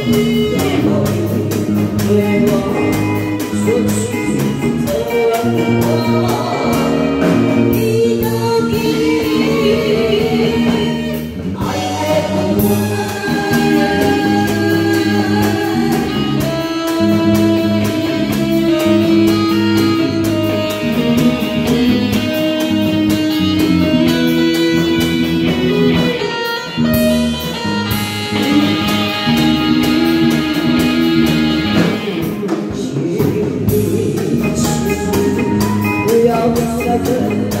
Thank you. a good night.